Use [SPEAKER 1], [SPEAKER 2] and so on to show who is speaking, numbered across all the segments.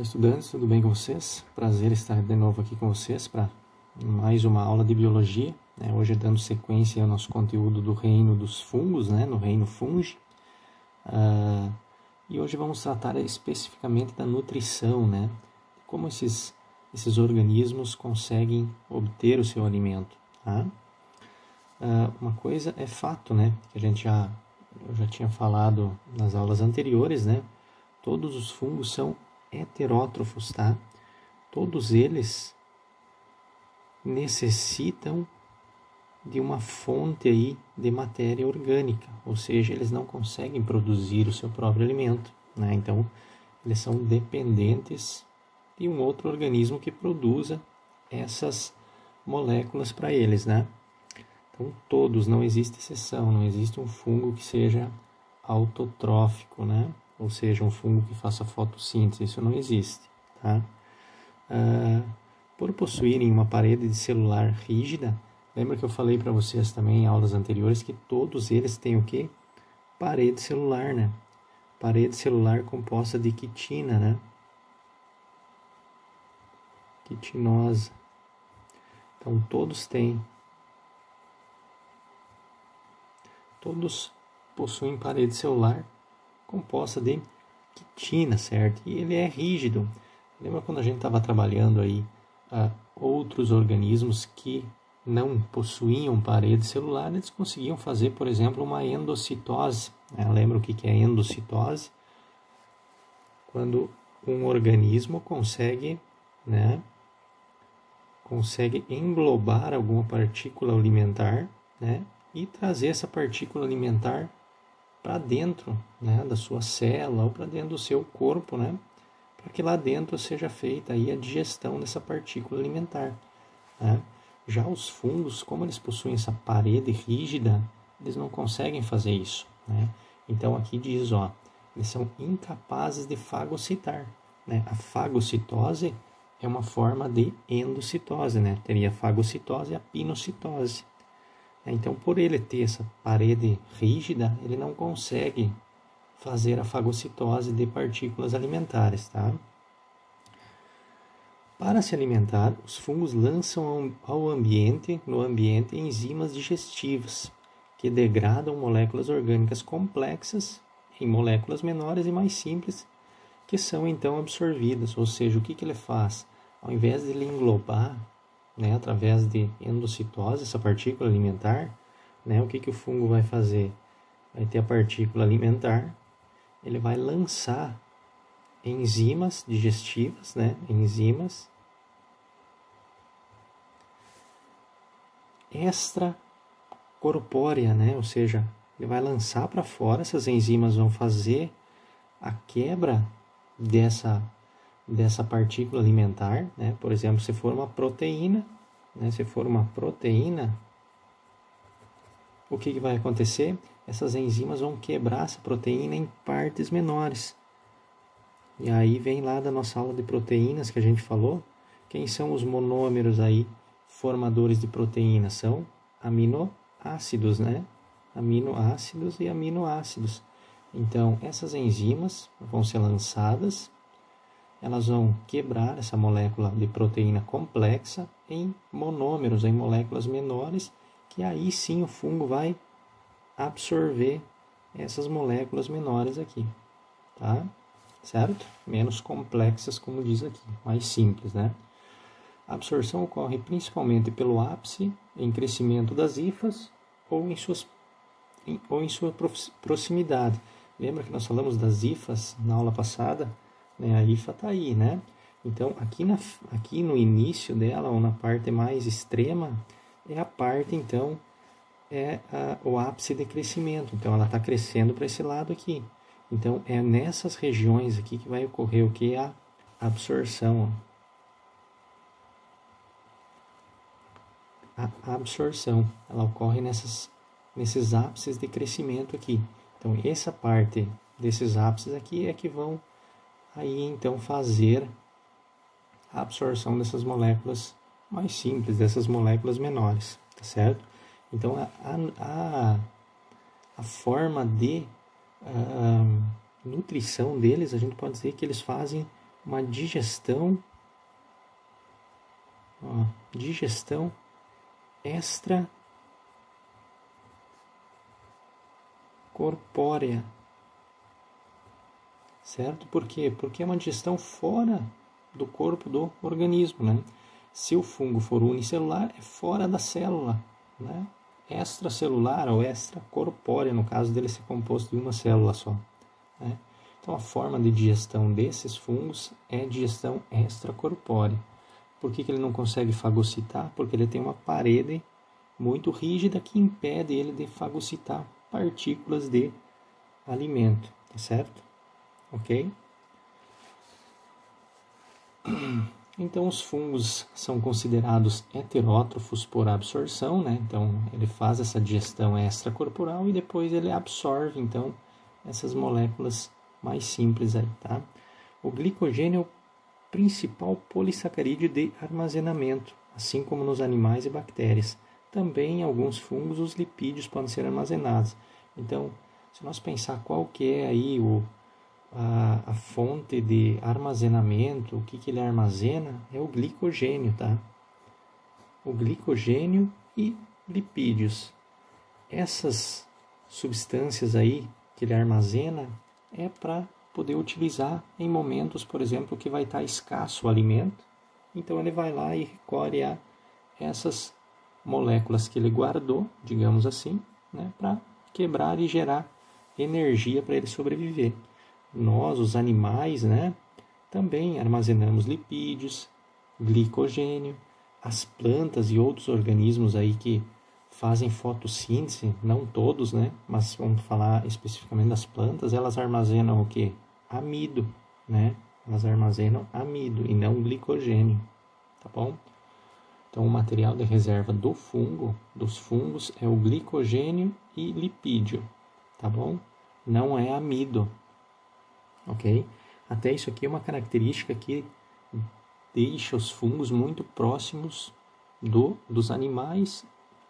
[SPEAKER 1] Olá, estudantes, tudo bem com vocês? Prazer estar de novo aqui com vocês para mais uma aula de biologia. Né? Hoje dando sequência ao nosso conteúdo do reino dos fungos, né? no reino fungi. Uh, e hoje vamos tratar especificamente da nutrição, né? como esses, esses organismos conseguem obter o seu alimento. Tá? Uh, uma coisa é fato, né? que a gente já, eu já tinha falado nas aulas anteriores, né? todos os fungos são heterótrofos, tá? Todos eles necessitam de uma fonte aí de matéria orgânica, ou seja, eles não conseguem produzir o seu próprio alimento, né? Então, eles são dependentes de um outro organismo que produza essas moléculas para eles, né? Então, todos, não existe exceção, não existe um fungo que seja autotrófico, né? Ou seja, um fungo que faça fotossíntese, isso não existe. Tá? Ah, por possuírem uma parede de celular rígida, lembra que eu falei para vocês também em aulas anteriores que todos eles têm o que? Parede celular, né? Parede celular composta de quitina, né? Quitinosa. Então todos têm. Todos possuem parede celular composta de quitina, certo? E ele é rígido. Lembra quando a gente estava trabalhando aí uh, outros organismos que não possuíam parede celular, eles conseguiam fazer, por exemplo, uma endocitose. Né? Lembra o que é endocitose? Quando um organismo consegue, né, consegue englobar alguma partícula alimentar, né, e trazer essa partícula alimentar para dentro né, da sua célula ou para dentro do seu corpo, né, para que lá dentro seja feita aí a digestão dessa partícula alimentar. Né. Já os fungos, como eles possuem essa parede rígida, eles não conseguem fazer isso. Né. Então aqui diz, ó, eles são incapazes de fagocitar. Né. A fagocitose é uma forma de endocitose, né? Teria a fagocitose e a pinocitose. Então, por ele ter essa parede rígida, ele não consegue fazer a fagocitose de partículas alimentares, tá? Para se alimentar, os fungos lançam ao ambiente, no ambiente, enzimas digestivas que degradam moléculas orgânicas complexas em moléculas menores e mais simples, que são então absorvidas. Ou seja, o que, que ele faz? Ao invés de ele englobar né, através de endocitose, essa partícula alimentar, né, o que, que o fungo vai fazer? Vai ter a partícula alimentar, ele vai lançar enzimas digestivas, né, enzimas extracorpórea, né, ou seja, ele vai lançar para fora, essas enzimas vão fazer a quebra dessa dessa partícula alimentar, né? Por exemplo, se for uma proteína, né? Se for uma proteína, o que, que vai acontecer? Essas enzimas vão quebrar essa proteína em partes menores. E aí vem lá da nossa aula de proteínas que a gente falou, quem são os monômeros aí formadores de proteínas? São aminoácidos, né? Aminoácidos e aminoácidos. Então, essas enzimas vão ser lançadas elas vão quebrar essa molécula de proteína complexa em monômeros, em moléculas menores, que aí sim o fungo vai absorver essas moléculas menores aqui, tá? Certo? Menos complexas, como diz aqui, mais simples, né? A absorção ocorre principalmente pelo ápice, em crescimento das hifas ou em, suas, em, ou em sua proximidade. Lembra que nós falamos das hifas na aula passada? Né? A IFA está aí, né? Então, aqui, na, aqui no início dela, ou na parte mais extrema, é a parte, então, é a, o ápice de crescimento. Então, ela está crescendo para esse lado aqui. Então, é nessas regiões aqui que vai ocorrer o que? A absorção. A absorção, ela ocorre nessas, nesses ápices de crescimento aqui. Então, essa parte desses ápices aqui é que vão aí então fazer a absorção dessas moléculas mais simples, dessas moléculas menores, tá certo? Então a, a, a forma de uh, nutrição deles, a gente pode dizer que eles fazem uma digestão, ó, digestão extra corpórea. Certo? Por quê? Porque é uma digestão fora do corpo do organismo, né? Se o fungo for unicelular, é fora da célula, né? Extracelular ou extracorpórea, no caso dele ser composto de uma célula só. Né? Então, a forma de digestão desses fungos é digestão extracorpórea. Por que, que ele não consegue fagocitar? Porque ele tem uma parede muito rígida que impede ele de fagocitar partículas de alimento, tá certo? Ok? Então, os fungos são considerados heterótrofos por absorção, né? Então, ele faz essa digestão extracorporal e depois ele absorve, então, essas moléculas mais simples aí, tá? O glicogênio é o principal polissacarídeo de armazenamento, assim como nos animais e bactérias. Também em alguns fungos os lipídios podem ser armazenados. Então, se nós pensar qual que é aí o, a, a fonte de armazenamento, o que, que ele armazena, é o glicogênio, tá? O glicogênio e lipídios. Essas substâncias aí que ele armazena é para poder utilizar em momentos, por exemplo, que vai estar escasso o alimento. Então ele vai lá e recolhe a essas moléculas que ele guardou, digamos assim, né, para quebrar e gerar energia para ele sobreviver. Nós, os animais, né, também armazenamos lipídios, glicogênio, as plantas e outros organismos aí que fazem fotossíntese, não todos, né, mas vamos falar especificamente das plantas, elas armazenam o que? Amido, né? Elas armazenam amido e não glicogênio, tá bom? Então, o material de reserva do fungo, dos fungos, é o glicogênio e lipídio, tá bom? Não é amido, ok? Até isso aqui é uma característica que deixa os fungos muito próximos do, dos animais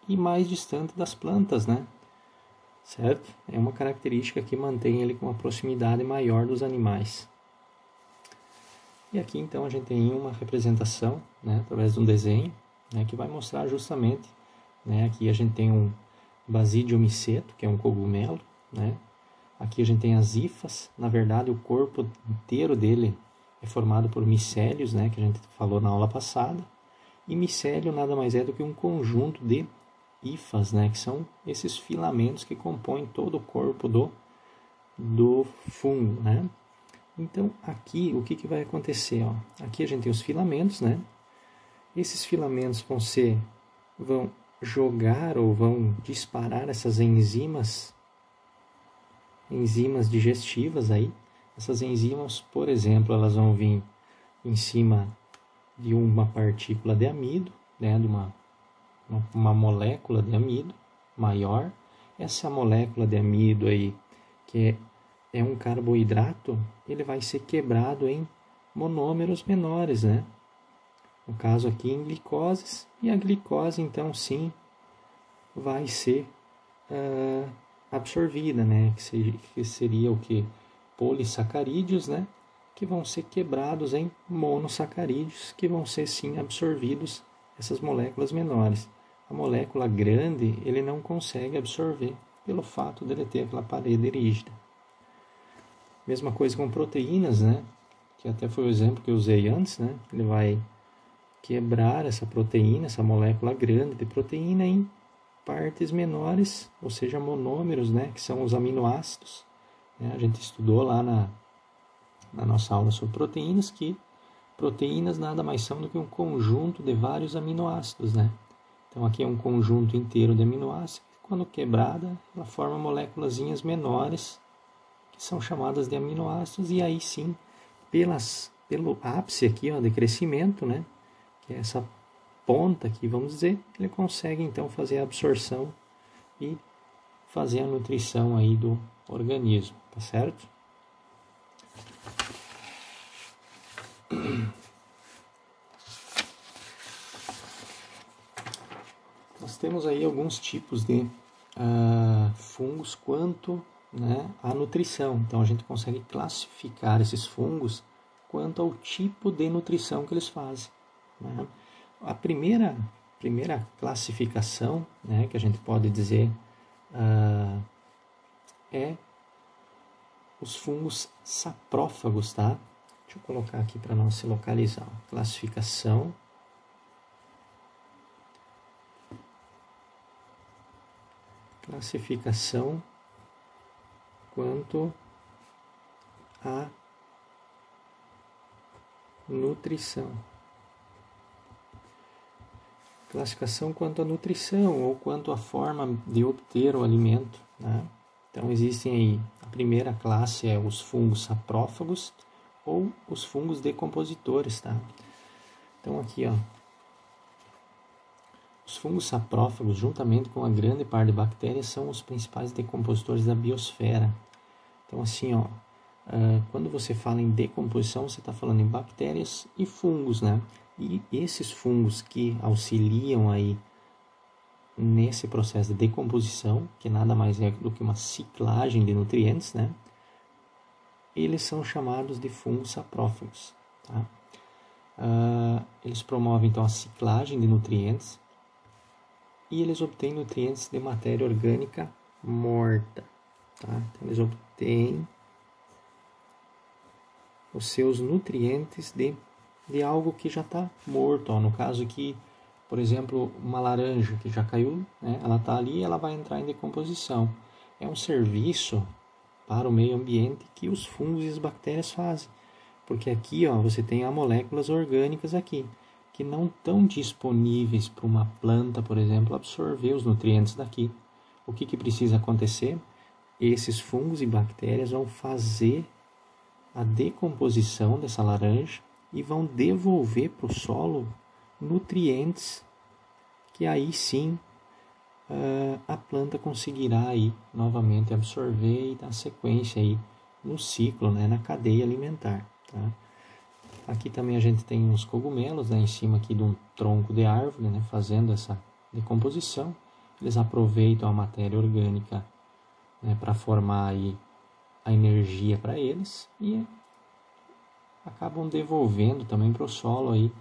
[SPEAKER 1] e mais distante das plantas, né? Certo? É uma característica que mantém ele com uma proximidade maior dos animais. E aqui então a gente tem uma representação, né, através de um desenho, né, que vai mostrar justamente, né, aqui a gente tem um basídio miceto, que é um cogumelo, né, aqui a gente tem as hifas, na verdade o corpo inteiro dele é formado por micélios, né, que a gente falou na aula passada, e micélio nada mais é do que um conjunto de hifas, né, que são esses filamentos que compõem todo o corpo do, do fungo, né. Então, aqui, o que, que vai acontecer? Ó? Aqui a gente tem os filamentos, né? Esses filamentos vão ser, vão jogar ou vão disparar essas enzimas, enzimas digestivas aí. Essas enzimas, por exemplo, elas vão vir em cima de uma partícula de amido, né, de uma, uma molécula de amido maior. Essa molécula de amido aí, que é, é um carboidrato, ele vai ser quebrado em monômeros menores, né? no caso aqui em glicoses, e a glicose então sim vai ser uh, absorvida, né? que, seria, que seria o que? Polissacarídeos, né? que vão ser quebrados em monossacarídeos, que vão ser sim absorvidos essas moléculas menores. A molécula grande ele não consegue absorver pelo fato dele ter aquela parede rígida. Mesma coisa com proteínas, né? Que até foi o exemplo que eu usei antes, né? Ele vai quebrar essa proteína, essa molécula grande de proteína em partes menores, ou seja, monômeros, né, que são os aminoácidos. Né? A gente estudou lá na, na nossa aula sobre proteínas que proteínas nada mais são do que um conjunto de vários aminoácidos, né? Então aqui é um conjunto inteiro de aminoácidos, quando quebrada, ela forma moléculas menores, que são chamadas de aminoácidos, e aí sim, pelas, pelo ápice aqui ó, de crescimento, né? que é essa ponta aqui, vamos dizer, ele consegue então fazer a absorção e fazer a nutrição aí do organismo, tá certo? Nós temos aí alguns tipos de uh, fungos quanto né, à nutrição. Então a gente consegue classificar esses fungos quanto ao tipo de nutrição que eles fazem. Né? A primeira, primeira classificação né, que a gente pode dizer uh, é os fungos saprófagos, tá? Deixa eu colocar aqui para não se localizar. Classificação. Classificação quanto a nutrição. Classificação quanto à nutrição ou quanto à forma de obter o alimento. Né? Então existem aí, a primeira classe é os fungos saprófagos ou os fungos decompositores, tá? Então aqui, ó, os fungos saprófagos, juntamente com a grande parte de bactérias, são os principais decompositores da biosfera. Então assim, ó, uh, quando você fala em decomposição, você está falando em bactérias e fungos, né? E esses fungos que auxiliam aí nesse processo de decomposição, que nada mais é do que uma ciclagem de nutrientes, né? Eles são chamados de fungos saprófagos. Tá? Uh, eles promovem então a ciclagem de nutrientes e eles obtêm nutrientes de matéria orgânica morta. Tá? Então, eles obtêm os seus nutrientes de, de algo que já está morto. Ó. No caso aqui, por exemplo, uma laranja que já caiu, né, ela está ali ela vai entrar em decomposição. É um serviço para o meio ambiente que os fungos e as bactérias fazem. Porque aqui ó, você tem as moléculas orgânicas aqui, que não estão disponíveis para uma planta, por exemplo, absorver os nutrientes daqui. O que, que precisa acontecer? Esses fungos e bactérias vão fazer a decomposição dessa laranja e vão devolver para o solo nutrientes que aí sim uh, a planta conseguirá aí novamente absorver e dar sequência aí no ciclo, né, na cadeia alimentar. Tá? Aqui também a gente tem uns cogumelos né, em cima aqui de um tronco de árvore, né, fazendo essa decomposição. Eles aproveitam a matéria orgânica né, para formar aí a energia para eles e acabam devolvendo também para o solo aí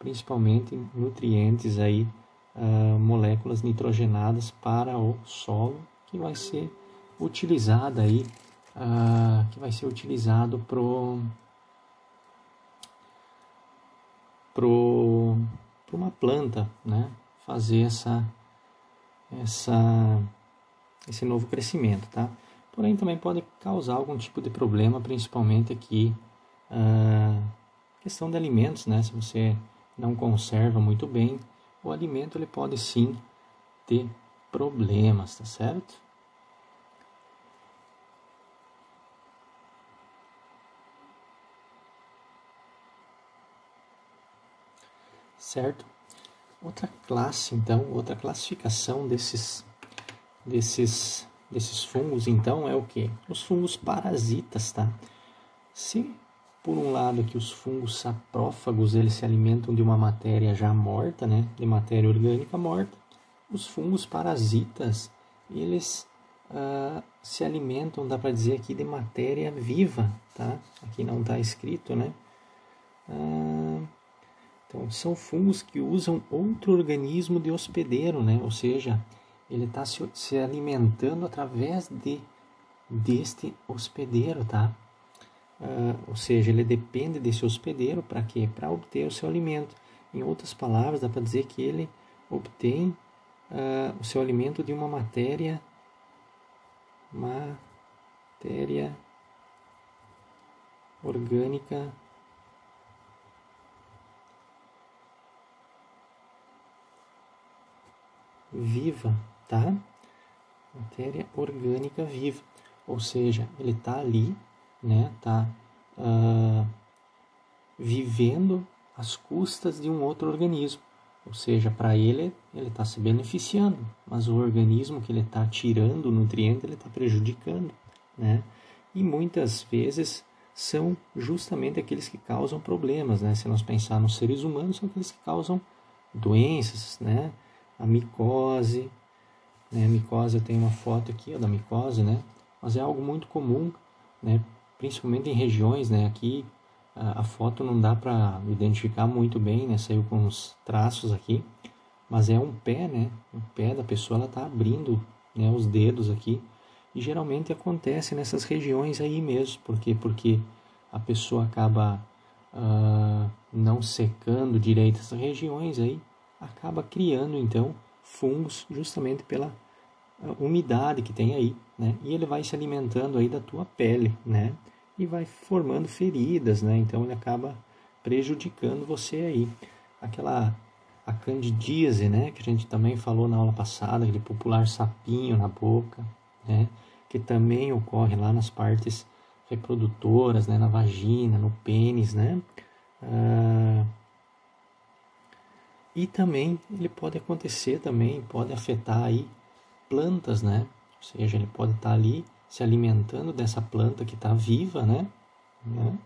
[SPEAKER 1] principalmente nutrientes aí, uh, moléculas nitrogenadas para o solo, que vai ser utilizada aí, uh, que vai ser utilizado pro pro para uma planta, né, fazer essa essa esse novo crescimento, tá? Porém também pode causar algum tipo de problema, principalmente aqui uh, questão de alimentos, né? Se você não conserva muito bem, o alimento ele pode sim ter problemas, tá certo? Certo? Outra classe, então, outra classificação desses desses desses fungos, então, é o que? Os fungos parasitas, tá? Se por um lado que os fungos saprófagos eles se alimentam de uma matéria já morta, né, de matéria orgânica morta. Os fungos parasitas eles uh, se alimentam, dá para dizer aqui, de matéria viva, tá? Aqui não está escrito, né? Uh, então são fungos que usam outro organismo de hospedeiro, né? Ou seja, ele está se, se alimentando através de deste hospedeiro, tá? Uh, ou seja, ele depende desse hospedeiro para quê? Para obter o seu alimento. Em outras palavras, dá para dizer que ele obtém uh, o seu alimento de uma matéria matéria orgânica viva, tá? Matéria orgânica viva, ou seja, ele está ali né, tá uh, vivendo às custas de um outro organismo. Ou seja, para ele, ele está se beneficiando, mas o organismo que ele está tirando o nutriente, ele está prejudicando. Né? E muitas vezes são justamente aqueles que causam problemas. Né? Se nós pensarmos nos seres humanos, são aqueles que causam doenças, né? a micose. Né? A micose, tenho uma foto aqui ó, da micose, né? mas é algo muito comum, né? Principalmente em regiões, né, aqui, a, a foto não dá para identificar muito bem, né? Saiu com uns traços aqui, mas é um pé, né? O pé da pessoa ela tá abrindo, né? Os dedos aqui e geralmente acontece nessas regiões aí mesmo, porque porque a pessoa acaba uh, não secando direito essas regiões aí, acaba criando então fungos justamente pela umidade que tem aí, né? E ele vai se alimentando aí da tua pele, né? E vai formando feridas, né? Então ele acaba prejudicando você aí. Aquela a candidíase, né, que a gente também falou na aula passada, aquele popular sapinho na boca, né, que também ocorre lá nas partes reprodutoras, né, na vagina, no pênis, né, ah, e também ele pode acontecer também, pode afetar aí plantas, né? Ou seja, ele pode estar ali se alimentando dessa planta que está viva, né? né?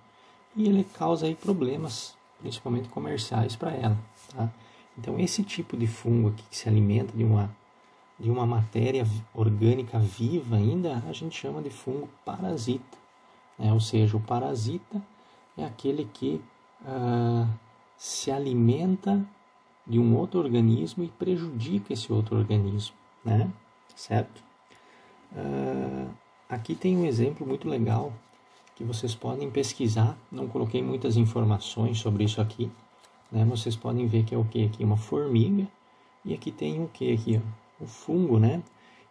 [SPEAKER 1] E ele causa aí problemas, principalmente comerciais para ela, tá? Então esse tipo de fungo aqui que se alimenta de uma de uma matéria orgânica viva ainda, a gente chama de fungo parasita. Né? Ou seja, o parasita é aquele que ah, se alimenta de um outro organismo e prejudica esse outro organismo, né? Certo? Uh, aqui tem um exemplo muito legal que vocês podem pesquisar. Não coloquei muitas informações sobre isso aqui, né? Vocês podem ver que é o que aqui uma formiga e aqui tem o que aqui, o fungo, né?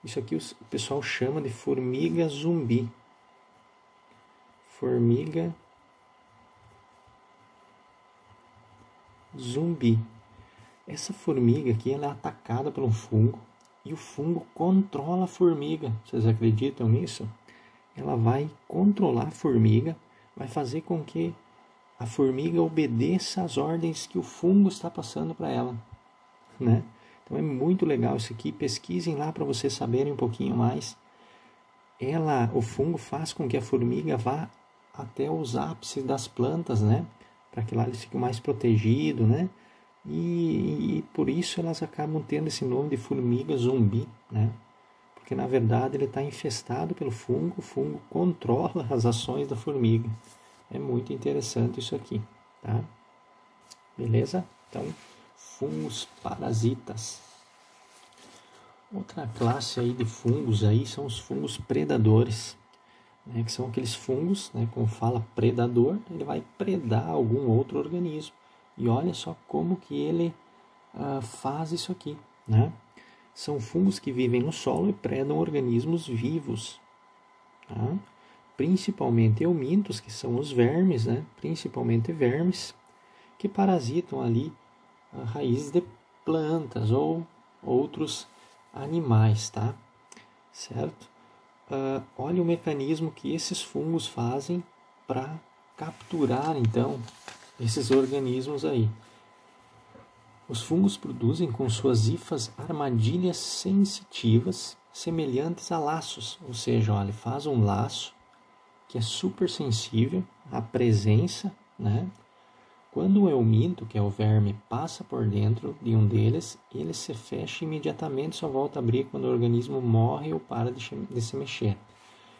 [SPEAKER 1] Isso aqui o pessoal chama de formiga zumbi. Formiga zumbi. Essa formiga aqui ela é atacada por um fungo e o fungo controla a formiga. Vocês acreditam nisso? Ela vai controlar a formiga, vai fazer com que a formiga obedeça às ordens que o fungo está passando para ela, né? Então é muito legal isso aqui. Pesquisem lá para vocês saberem um pouquinho mais. Ela, o fungo faz com que a formiga vá até os ápices das plantas, né? Para que lá eles fiquem mais protegidos, né? E, e, por isso elas acabam tendo esse nome de formiga zumbi, né? Porque na verdade ele está infestado pelo fungo, o fungo controla as ações da formiga. É muito interessante isso aqui, tá? Beleza? Então, fungos parasitas. Outra classe aí de fungos aí são os fungos predadores, né? que são aqueles fungos, né? como fala predador, ele vai predar algum outro organismo e olha só como que ele uh, faz isso aqui, né? São fungos que vivem no solo e predam organismos vivos, tá? principalmente eumintos, que são os vermes, né? principalmente vermes, que parasitam ali a raízes de plantas ou outros animais, tá? Certo? Uh, olha o mecanismo que esses fungos fazem para capturar, então, esses organismos aí. Os fungos produzem com suas hifas armadilhas sensitivas semelhantes a laços, ou seja, olha, ele faz um laço que é super sensível à presença, né? Quando o euminto, que é o verme, passa por dentro de um deles, ele se fecha imediatamente, só volta a abrir quando o organismo morre ou para de, se mexer.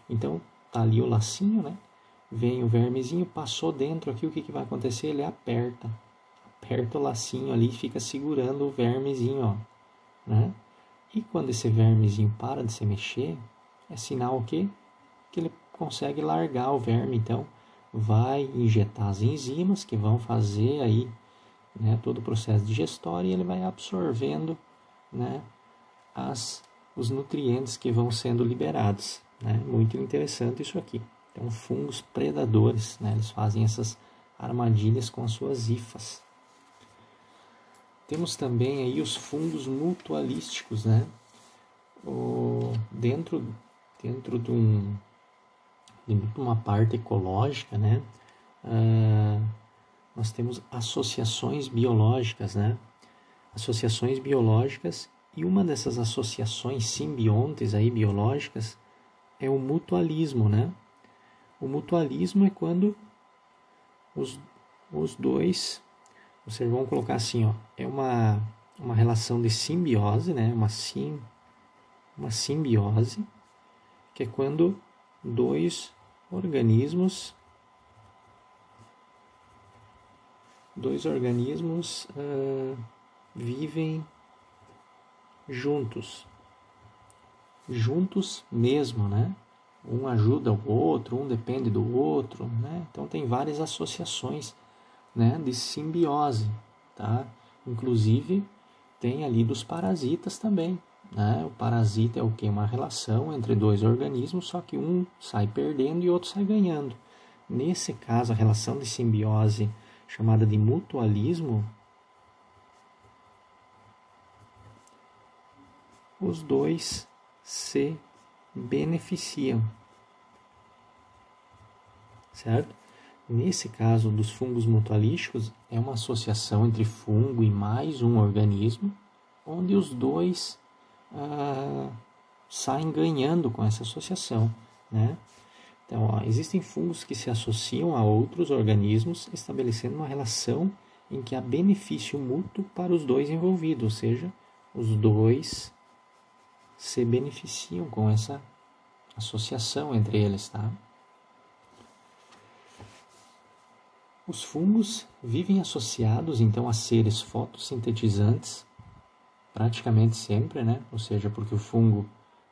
[SPEAKER 1] Então, tá ali o lacinho, né? Vem o vermezinho, passou dentro aqui, o que, que vai acontecer? Ele aperta. Aperta o lacinho ali e fica segurando o vermezinho, ó. Né? E quando esse vermezinho para de se mexer, é sinal o quê? Que ele consegue largar o verme. Então, vai injetar as enzimas que vão fazer aí né, todo o processo digestório e ele vai absorvendo né, as, os nutrientes que vão sendo liberados. Né? Muito interessante isso aqui. Então, fungos predadores, né? eles fazem essas armadilhas com as suas hifas. Temos também aí os fungos mutualísticos, né? O, dentro, dentro de, um, de uma parte ecológica, né? Uh, nós temos associações biológicas, né? Associações biológicas e uma dessas associações simbiontes aí biológicas é o mutualismo, né? O mutualismo é quando os, os dois, vocês vão colocar assim, ó, é uma, uma relação de simbiose, né? Uma, sim, uma simbiose, que é quando dois organismos dois organismos uh, vivem juntos, juntos mesmo, né? Um ajuda o outro, um depende do outro, né? Então tem várias associações, né, de simbiose, tá? Inclusive tem ali dos parasitas também, né? O parasita é o que? Uma relação entre dois organismos, só que um sai perdendo e outro sai ganhando. Nesse caso, a relação de simbiose chamada de mutualismo, os dois se beneficiam. Certo? Nesse caso dos fungos mutualísticos, é uma associação entre fungo e mais um organismo, onde os dois ah, saem ganhando com essa associação. Né? Então, ó, existem fungos que se associam a outros organismos, estabelecendo uma relação em que há benefício mútuo para os dois envolvidos, ou seja, os dois se beneficiam com essa associação entre eles, tá? Os fungos vivem associados então a seres fotossintetizantes, praticamente sempre, né? Ou seja, porque o fungo,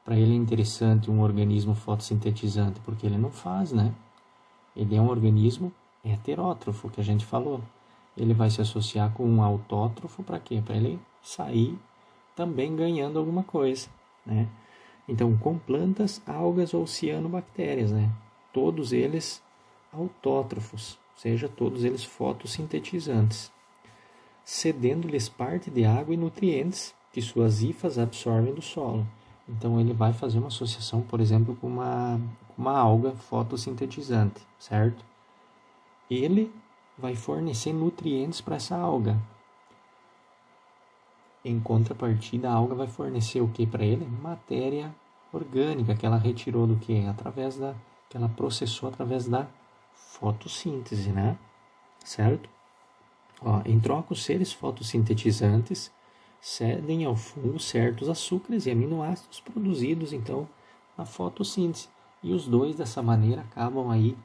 [SPEAKER 1] para ele é interessante um organismo fotossintetizante, porque ele não faz, né? Ele é um organismo heterótrofo, que a gente falou. Ele vai se associar com um autótrofo para quê? Para ele sair também ganhando alguma coisa né? Então, com plantas, algas ou cianobactérias, né? Todos eles autótrofos, seja, todos eles fotossintetizantes, cedendo-lhes parte de água e nutrientes que suas hifas absorvem do solo. Então, ele vai fazer uma associação, por exemplo, com uma, uma alga fotossintetizante, certo? Ele vai fornecer nutrientes para essa alga, em contrapartida, a alga vai fornecer o que para ele? Matéria orgânica que ela retirou do que? Através da que ela processou através da fotossíntese, né? Certo? Ó, em troca, os seres fotossintetizantes cedem ao fungo certos açúcares e aminoácidos produzidos então na fotossíntese. E os dois dessa maneira acabam aí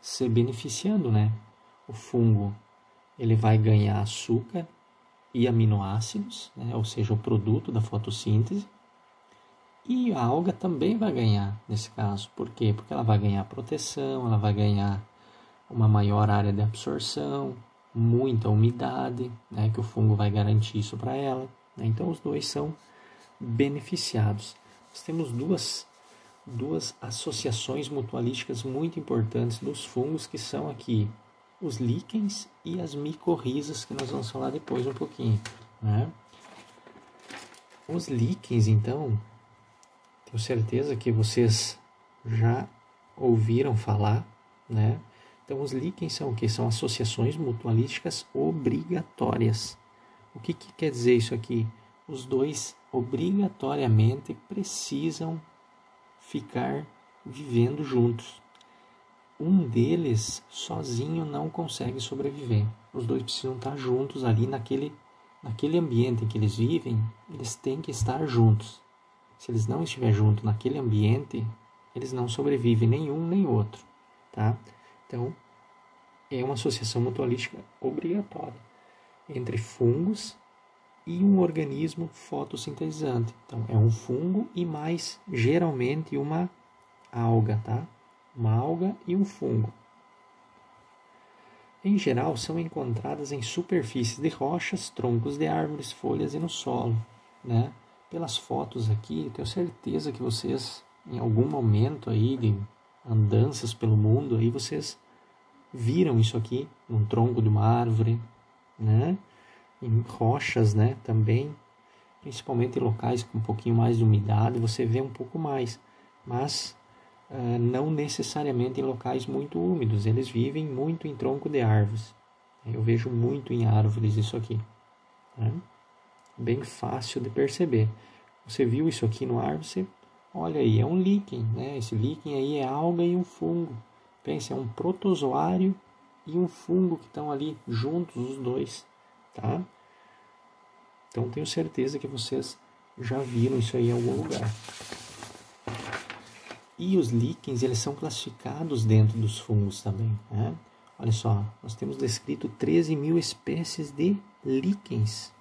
[SPEAKER 1] se beneficiando, né? O fungo ele vai ganhar açúcar e aminoácidos, né? ou seja, o produto da fotossíntese. E a alga também vai ganhar nesse caso. Por quê? Porque ela vai ganhar proteção, ela vai ganhar uma maior área de absorção, muita umidade, né? que o fungo vai garantir isso para ela. Né? Então, os dois são beneficiados. Nós temos duas, duas associações mutualísticas muito importantes dos fungos, que são aqui os líquens e as micorrizas, que nós vamos falar depois um pouquinho. Né? Os líquens, então, tenho certeza que vocês já ouviram falar, né? Então, os líquens são o que? São associações mutualísticas obrigatórias. O que, que quer dizer isso aqui? Os dois obrigatoriamente precisam ficar vivendo juntos um deles sozinho não consegue sobreviver. Os dois precisam estar juntos ali naquele, naquele ambiente em que eles vivem, eles têm que estar juntos. Se eles não estiverem juntos naquele ambiente, eles não sobrevivem nenhum nem outro, tá? Então, é uma associação mutualística obrigatória entre fungos e um organismo fotossintetizante. Então, é um fungo e mais geralmente uma alga, tá? Uma alga e um fungo. Em geral, são encontradas em superfícies de rochas, troncos de árvores, folhas e no solo. Né? Pelas fotos aqui, tenho certeza que vocês, em algum momento aí de andanças pelo mundo, aí vocês viram isso aqui, num tronco de uma árvore, né? em rochas né? também, principalmente em locais com um pouquinho mais de umidade, você vê um pouco mais. Mas uh, não necessariamente em locais muito úmidos, eles vivem muito em tronco de árvores. Eu vejo muito em árvores isso aqui. Né? Bem fácil de perceber. Você viu isso aqui no árvore, você olha aí, é um líquen, né? Esse líquen aí é alga e um fungo. Pense, é um protozoário e um fungo que estão ali juntos os dois, tá? Então tenho certeza que vocês já viram isso aí em algum lugar. E os líquens, eles são classificados dentro dos fungos também. Né? Olha só, nós temos descrito 13 mil espécies de líquens.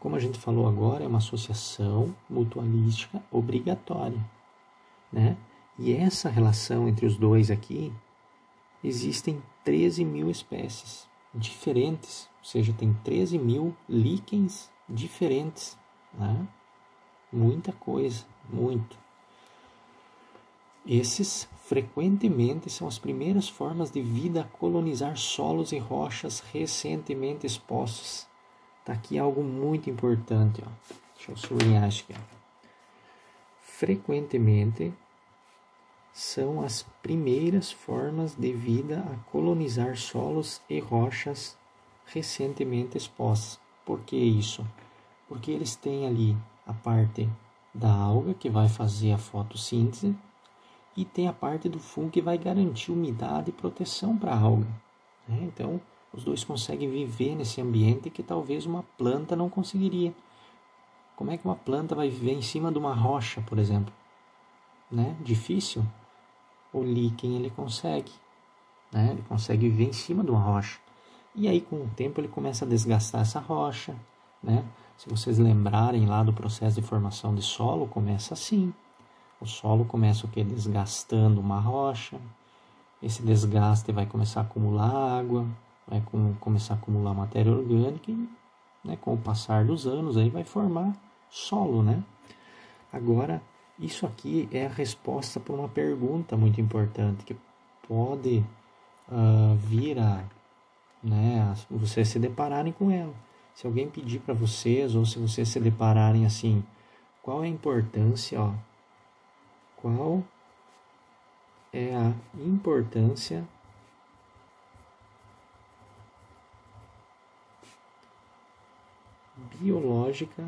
[SPEAKER 1] Como a gente falou agora, é uma associação mutualística obrigatória. Né? E essa relação entre os dois aqui, existem 13 mil espécies diferentes, ou seja, tem 13 mil líquens diferentes. Né? Muita coisa, muito. Esses frequentemente são as primeiras formas de vida a colonizar solos e rochas recentemente expostos. Está aqui algo muito importante. Ó. Deixa eu sublinhar isso aqui. Ó. Frequentemente são as primeiras formas de vida a colonizar solos e rochas recentemente expostas. Por que isso? Porque eles têm ali a parte da alga que vai fazer a fotossíntese e tem a parte do fungo que vai garantir umidade e proteção para a alga. Né? Então, os dois conseguem viver nesse ambiente que talvez uma planta não conseguiria. Como é que uma planta vai viver em cima de uma rocha, por exemplo? Né? Difícil. O líquen ele consegue. Né? Ele consegue viver em cima de uma rocha. E aí, com o tempo, ele começa a desgastar essa rocha. Né? Se vocês lembrarem lá do processo de formação de solo, começa assim. O solo começa o que? Desgastando uma rocha. Esse desgaste vai começar a acumular água, vai com, começar a acumular matéria orgânica e né, com o passar dos anos aí vai formar solo, né? Agora, isso aqui é a resposta para uma pergunta muito importante que pode uh, vir a né, vocês se depararem com ela. Se alguém pedir para vocês ou se vocês se depararem assim, qual é a importância ó, qual é a importância biológica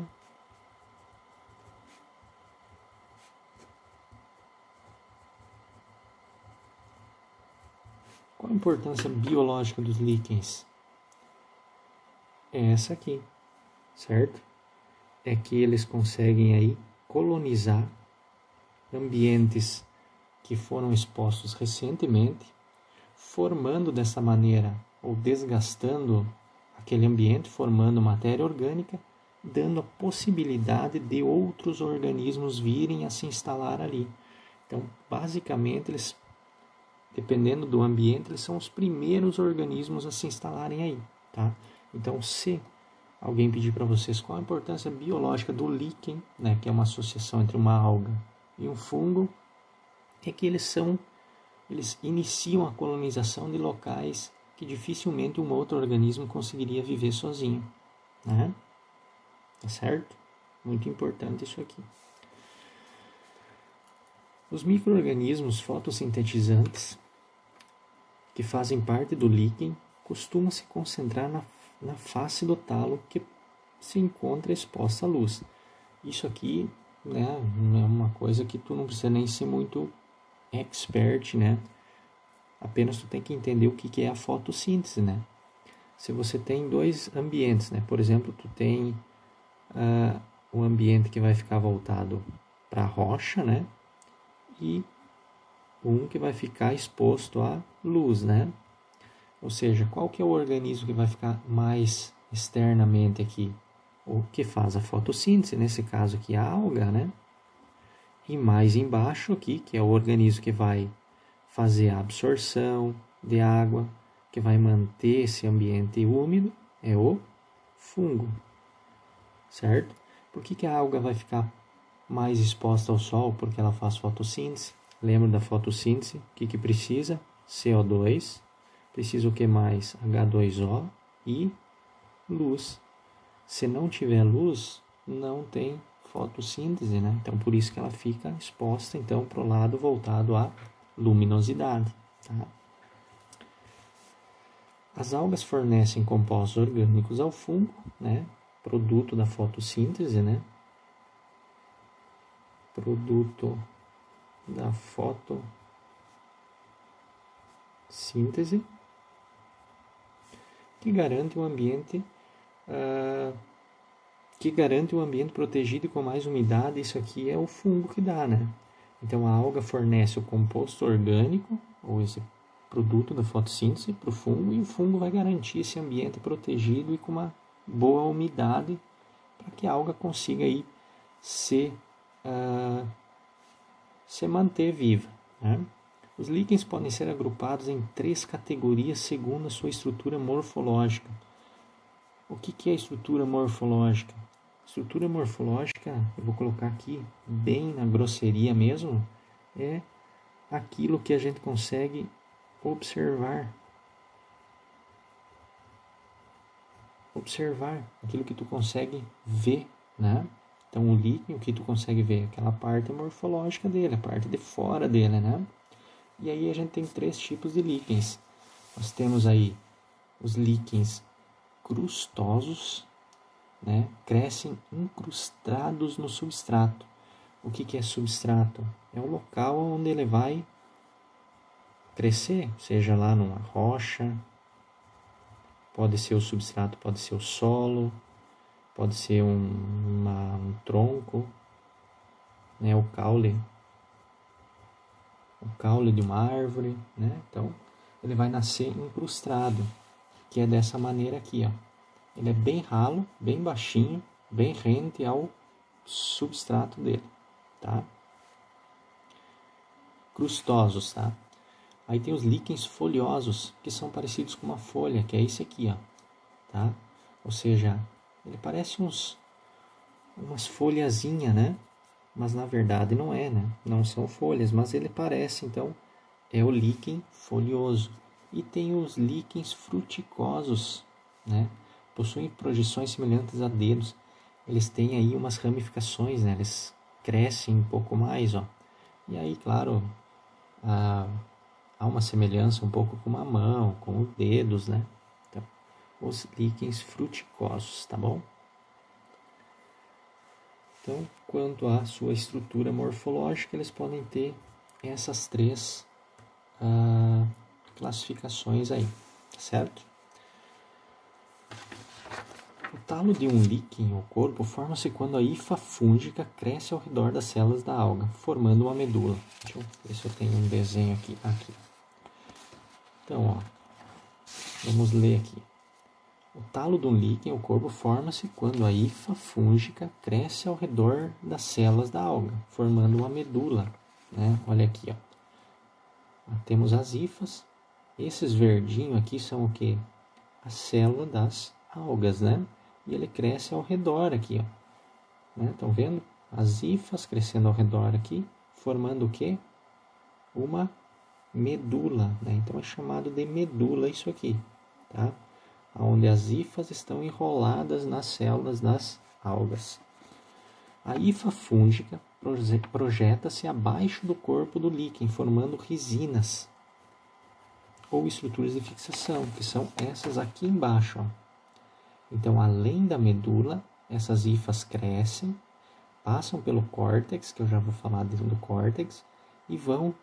[SPEAKER 1] Qual a importância biológica dos líquens? É essa aqui, certo? É que eles conseguem aí colonizar ambientes que foram expostos recentemente, formando dessa maneira ou desgastando aquele ambiente, formando matéria orgânica, dando a possibilidade de outros organismos virem a se instalar ali. Então, basicamente, eles, dependendo do ambiente, eles são os primeiros organismos a se instalarem aí, tá? Então, se alguém pedir para vocês qual a importância biológica do líquen, né, que é uma associação entre uma alga e um fungo é que eles são eles iniciam a colonização de locais que dificilmente um outro organismo conseguiria viver sozinho, né? Tá certo? Muito importante isso aqui. Os microorganismos fotossintetizantes que fazem parte do líquen costumam se concentrar na, na face do talo que se encontra exposta à luz. Isso aqui né? É uma coisa que tu não precisa nem ser muito expert, né? Apenas tu tem que entender o que, é a fotossíntese, né? Se você tem dois ambientes, né? Por exemplo, tu tem uh, o ambiente que vai ficar voltado para a rocha, né? E um que vai ficar exposto à luz, né? Ou seja, qual que é o organismo que vai ficar mais externamente aqui? O que faz a fotossíntese, nesse caso aqui a alga, né? E mais embaixo aqui, que é o organismo que vai fazer a absorção de água, que vai manter esse ambiente úmido, é o fungo, certo? Por que, que a alga vai ficar mais exposta ao sol? Porque ela faz fotossíntese. Lembra da fotossíntese? O que, que precisa? CO2. Precisa o que mais? H2O e luz. Se não tiver luz, não tem fotossíntese, né? Então por isso que ela fica exposta então para o lado voltado à luminosidade. Tá? As algas fornecem compostos orgânicos ao fungo, né? Produto da fotossíntese, né? Produto da fotossíntese que garante um ambiente uh, que garante um ambiente protegido com mais umidade. Isso aqui é o fungo que dá, né? Então a alga fornece o composto orgânico, ou esse produto da fotossíntese para o fungo e o fungo vai garantir esse ambiente protegido e com uma boa umidade para que a alga consiga aí se, uh, se manter viva. Né? Os líquens podem ser agrupados em três categorias segundo a sua estrutura morfológica. O que, que é estrutura morfológica? Estrutura morfológica, eu vou colocar aqui bem na grosseria mesmo, é aquilo que a gente consegue observar. Observar aquilo que tu consegue ver, né? Então o líquido, o que tu consegue ver, aquela parte morfológica dele, a parte de fora dele, né? E aí a gente tem três tipos de líquens. Nós temos aí os líquens crustosos, né? Crescem incrustados no substrato. O que, que é substrato? É o local onde ele vai crescer, seja lá numa rocha, pode ser o substrato, pode ser o solo, pode ser um, uma, um tronco, né, o caule, o caule de uma árvore, né? Então ele vai nascer incrustado, que é dessa maneira aqui, ó. Ele é bem ralo, bem baixinho, bem rente ao substrato dele, tá? Crustosos, tá? Aí tem os líquens folhosos, que são parecidos com uma folha, que é esse aqui, ó, tá? Ou seja, ele parece uns umas folhazinha, né? Mas na verdade não é, né? Não são folhas, mas ele parece, então é o líquen folhoso. E tem os líquens fruticosos, né? Possuem projeções semelhantes a dedos. Eles têm aí umas ramificações, né? Eles crescem um pouco mais, ó. E aí, claro, a há uma semelhança um pouco com uma mão, com os dedos, né? Então, os líquens fruticosos, tá bom? Então, quanto à sua estrutura morfológica, eles podem ter essas três ah, classificações aí, certo? O talo de um líquen ou corpo forma-se quando a hifa fúngica cresce ao redor das células da alga, formando uma medula. Deixa eu ver se eu tenho um desenho aqui. Aqui. Então, ó, vamos ler aqui. O talo do líquen, o corpo, forma-se quando a hifa fúngica cresce ao redor das células da alga, formando uma medula. Né? Olha aqui, ó. Temos as hifas. Esses verdinhos aqui são o que? A célula das algas, né? E ele cresce ao redor aqui, ó. Né? Estão vendo? As hifas crescendo ao redor aqui, formando o que? Uma medula, né? então é chamado de medula isso aqui, tá? onde as hifas estão enroladas nas células das algas. A hifa fúngica projeta-se abaixo do corpo do líquen, formando resinas ou estruturas de fixação, que são essas aqui embaixo. Ó. Então, além da medula, essas hifas crescem, passam pelo córtex, que eu já vou falar dentro do córtex, e vão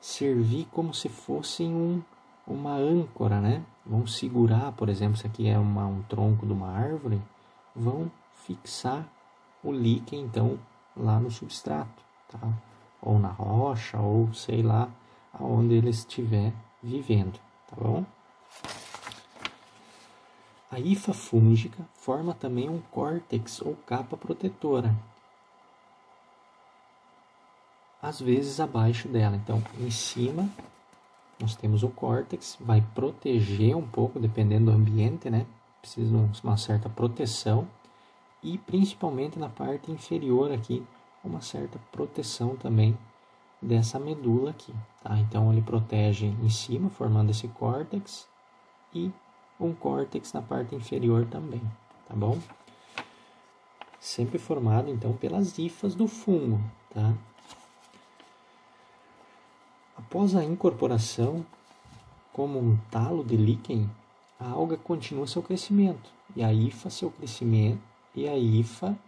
[SPEAKER 1] servir como se fossem um, uma âncora, né? Vão segurar, por exemplo, se aqui é uma, um tronco de uma árvore, vão fixar o líquen, então, lá no substrato, tá? Ou na rocha, ou sei lá, aonde ele estiver vivendo, tá bom? A hifa fúngica forma também um córtex ou capa protetora, às vezes abaixo dela. Então, em cima nós temos o córtex, vai proteger um pouco, dependendo do ambiente, né? Precisa de uma certa proteção. E principalmente na parte inferior aqui, uma certa proteção também dessa medula aqui, tá? Então ele protege em cima, formando esse córtex e um córtex na parte inferior também, tá bom? Sempre formado então pelas hifas do fungo, tá? Após a incorporação como um talo de líquen, a alga continua seu crescimento e a hifa seu crescimento e a hifa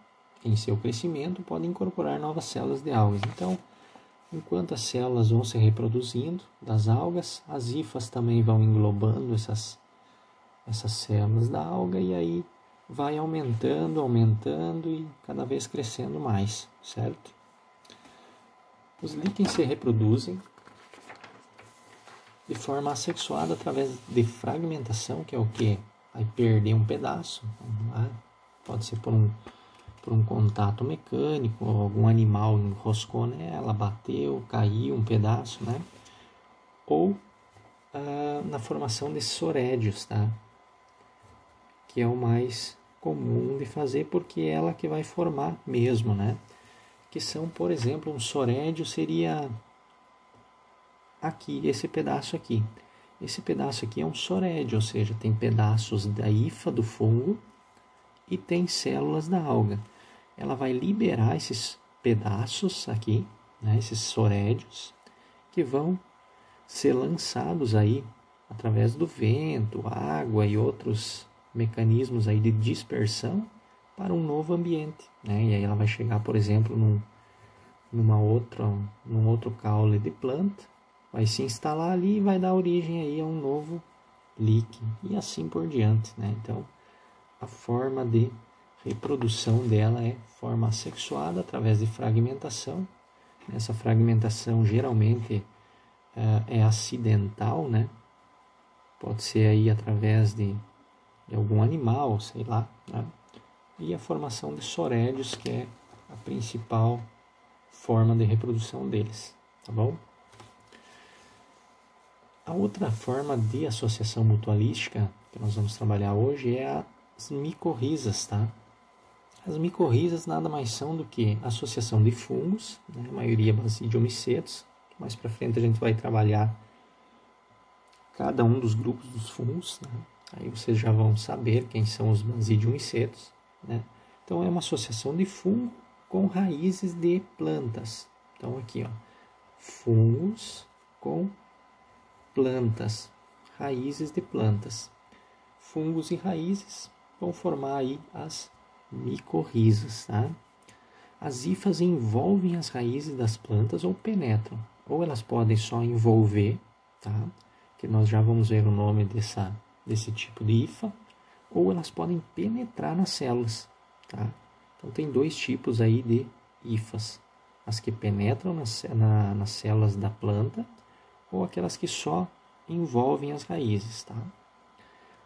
[SPEAKER 1] em seu crescimento pode incorporar novas células de algas. Então, enquanto as células vão se reproduzindo das algas, as hifas também vão englobando essas essas células da alga e aí vai aumentando, aumentando e cada vez crescendo mais, certo? Os líquens se reproduzem de forma assexuada através de fragmentação, que é o que? Vai perder um pedaço, pode ser por um, por um contato mecânico, algum animal enroscou nela, bateu, caiu um pedaço, né? Ou ah, na formação de sorédios, tá? Que é o mais comum de fazer porque é ela que vai formar mesmo, né? Que são, por exemplo, um sorédio seria aqui, esse pedaço aqui. Esse pedaço aqui é um sorédio, ou seja, tem pedaços da hifa do fungo e tem células da alga. Ela vai liberar esses pedaços aqui, né, esses sorédios, que vão ser lançados aí através do vento, água e outros mecanismos aí de dispersão para um novo ambiente, né? E aí ela vai chegar, por exemplo, num, numa outra, num outro caule de planta vai se instalar ali e vai dar origem aí a um novo líquido e assim por diante, né? Então, a forma de reprodução dela é forma sexuada através de fragmentação. Essa fragmentação geralmente é, é acidental, né? Pode ser aí através de, de algum animal, sei lá, né? E a formação de sorédios, que é a principal forma de reprodução deles, tá bom? A outra forma de associação mutualística que nós vamos trabalhar hoje é as micorrizas, tá? As micorrizas nada mais são do que associação de fungos, né? a maioria basidiomycetos. Mais para frente a gente vai trabalhar cada um dos grupos dos fungos, né? Aí vocês já vão saber quem são os basidiomycetos, né? Então é uma associação de fungo com raízes de plantas. Então aqui, ó, fungos com plantas, raízes de plantas. Fungos e raízes vão formar aí as micorrizas, tá? As hifas envolvem as raízes das plantas ou penetram, ou elas podem só envolver, tá? Que nós já vamos ver o nome dessa, desse tipo de hifa, ou elas podem penetrar nas células, tá? Então tem dois tipos aí de hifas, as que penetram nas, na, nas células da planta ou aquelas que só envolvem as raízes. Tá?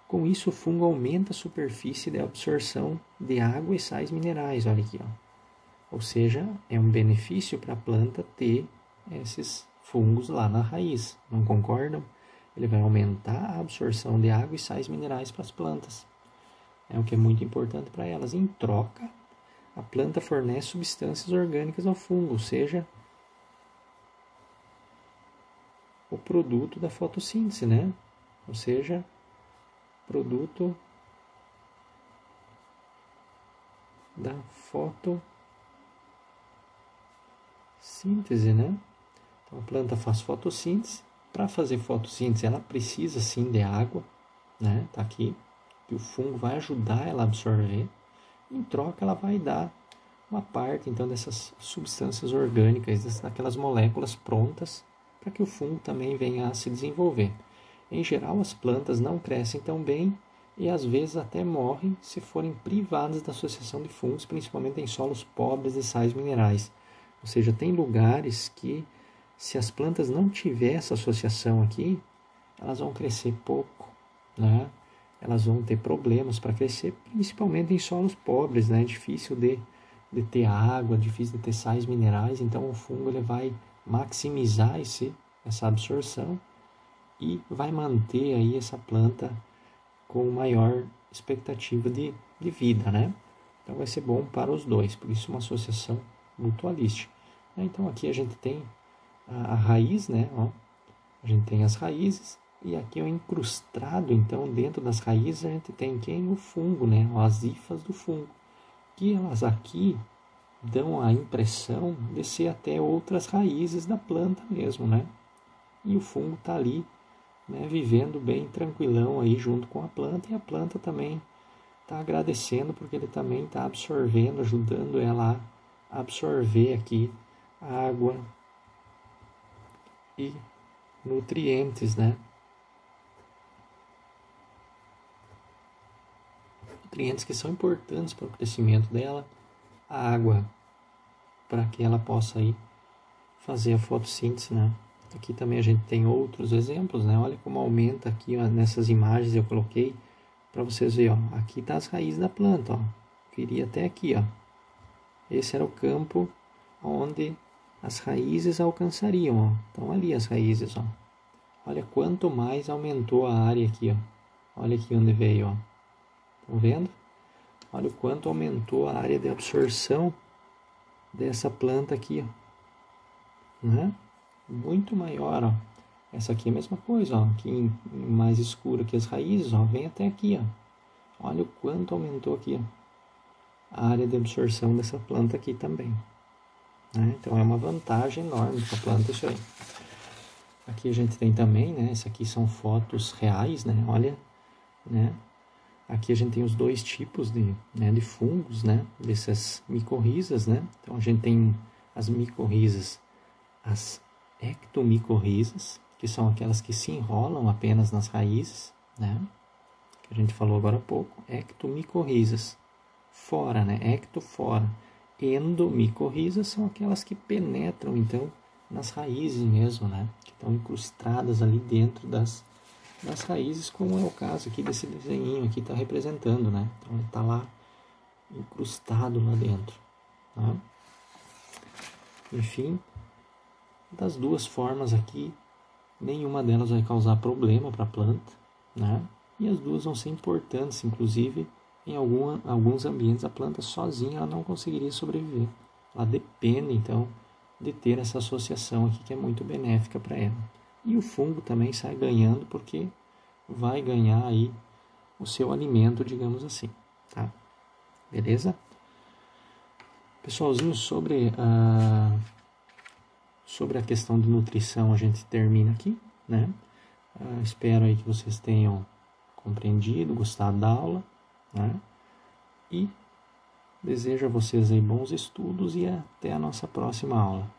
[SPEAKER 1] Com isso, o fungo aumenta a superfície de absorção de água e sais minerais. Olha aqui, ó. ou seja, é um benefício para a planta ter esses fungos lá na raiz. Não concordam? Ele vai aumentar a absorção de água e sais minerais para as plantas. É o que é muito importante para elas. Em troca, a planta fornece substâncias orgânicas ao fungo, ou seja, o produto da fotossíntese, né? Ou seja, produto da fotossíntese, né? Então a planta faz fotossíntese. Para fazer fotossíntese, ela precisa sim de água, né? Tá aqui, que o fungo vai ajudar ela a absorver. Em troca, ela vai dar uma parte então dessas substâncias orgânicas, daquelas moléculas prontas para que o fungo também venha a se desenvolver. Em geral, as plantas não crescem tão bem e às vezes até morrem se forem privadas da associação de fungos, principalmente em solos pobres de sais minerais. Ou seja, tem lugares que, se as plantas não tiverem essa associação aqui, elas vão crescer pouco, né? elas vão ter problemas para crescer, principalmente em solos pobres, né? é difícil de, de ter água, difícil de ter sais minerais, então o fungo ele vai maximizar esse, essa absorção e vai manter aí essa planta com maior expectativa de, de vida, né? Então vai ser bom para os dois, por isso uma associação mutualística. Então aqui a gente tem a, a raiz, né? Ó, a gente tem as raízes e aqui é incrustado, então dentro das raízes a gente tem quem? O fungo, né? As hifas do fungo. Que elas aqui dão a impressão de ser até outras raízes da planta mesmo, né? E o fungo está ali, né, vivendo bem tranquilão aí junto com a planta e a planta também está agradecendo porque ele também está absorvendo, ajudando ela a absorver aqui água e nutrientes, né? Nutrientes que são importantes para o crescimento dela a água para que ela possa aí fazer a fotossíntese, né? Aqui também a gente tem outros exemplos, né? Olha como aumenta aqui ó, nessas imagens eu coloquei para vocês verem, ó. Aqui tá as raízes da planta, ó. Viria até aqui, ó. Esse era o campo onde as raízes alcançariam, ó. Então ali as raízes, ó. Olha quanto mais aumentou a área aqui, ó. Olha aqui onde veio, ó. Estão vendo? Olha o quanto aumentou a área de absorção dessa planta aqui, ó. Né? Muito maior, ó. Essa aqui é a mesma coisa, ó. Aqui mais escura que as raízes, ó. Vem até aqui, ó. Olha o quanto aumentou aqui, ó. A área de absorção dessa planta aqui também. Né? Então é uma vantagem enorme para a planta isso aí. Aqui a gente tem também, né? Isso aqui são fotos reais, né? Olha, né? Aqui a gente tem os dois tipos de, né, de fungos, né? Dessas micorrizas, né? Então a gente tem as micorrizas, as ectomicorrizas, que são aquelas que se enrolam apenas nas raízes, né? Que a gente falou agora há pouco. Ectomicorrizas, fora, né? Ecto, fora. Endomicorrizas são aquelas que penetram, então, nas raízes mesmo, né? Que estão incrustadas ali dentro das, das raízes, como é o caso aqui desse desenho aqui está representando, né? Então ele está lá incrustado lá dentro. Tá? Enfim, das duas formas aqui, nenhuma delas vai causar problema para a planta, né? E as duas vão ser importantes, inclusive em alguma, alguns ambientes a planta sozinha ela não conseguiria sobreviver. Ela depende então de ter essa associação aqui que é muito benéfica para ela. E o fungo também sai ganhando porque vai ganhar aí o seu alimento, digamos assim, tá? Beleza? Pessoalzinho, sobre a, sobre a questão de nutrição a gente termina aqui, né? Uh, espero aí que vocês tenham compreendido, gostado da aula, né? E desejo a vocês aí bons estudos e até a nossa próxima aula.